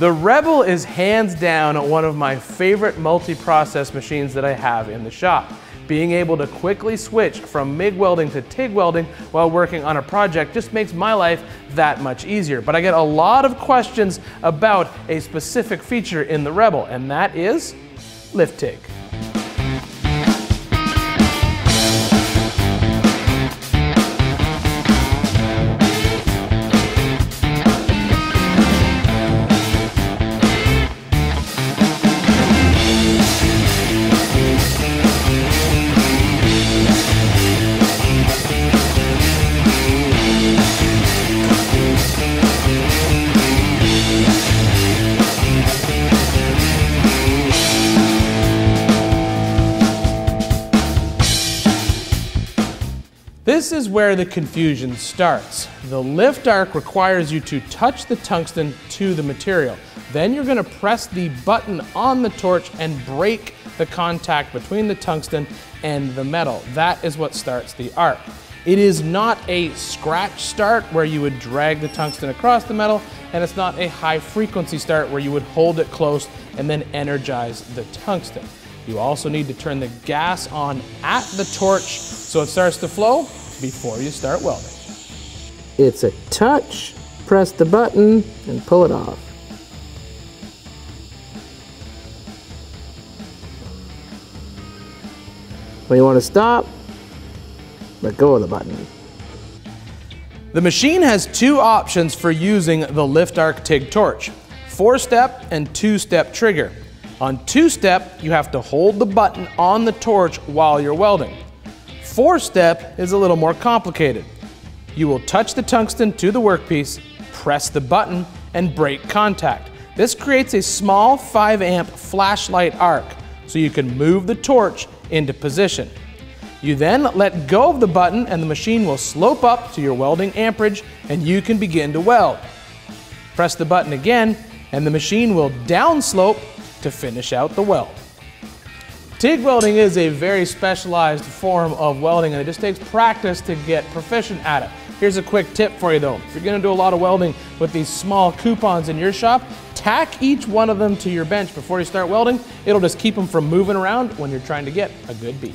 The Rebel is hands down one of my favorite multi-process machines that I have in the shop. Being able to quickly switch from MIG welding to TIG welding while working on a project just makes my life that much easier. But I get a lot of questions about a specific feature in the Rebel, and that is lift TIG. This is where the confusion starts. The lift arc requires you to touch the tungsten to the material. Then you're gonna press the button on the torch and break the contact between the tungsten and the metal. That is what starts the arc. It is not a scratch start where you would drag the tungsten across the metal, and it's not a high frequency start where you would hold it close and then energize the tungsten. You also need to turn the gas on at the torch so it starts to flow before you start welding. It's a touch, press the button, and pull it off. When you want to stop, let go of the button. The machine has two options for using the Lift Arc TIG torch, four-step and two-step trigger. On two-step, you have to hold the button on the torch while you're welding. Four step is a little more complicated. You will touch the tungsten to the workpiece, press the button, and break contact. This creates a small 5 amp flashlight arc so you can move the torch into position. You then let go of the button and the machine will slope up to your welding amperage and you can begin to weld. Press the button again and the machine will downslope to finish out the weld. TIG welding is a very specialized form of welding and it just takes practice to get proficient at it. Here's a quick tip for you though. If you're gonna do a lot of welding with these small coupons in your shop, tack each one of them to your bench before you start welding. It'll just keep them from moving around when you're trying to get a good beat.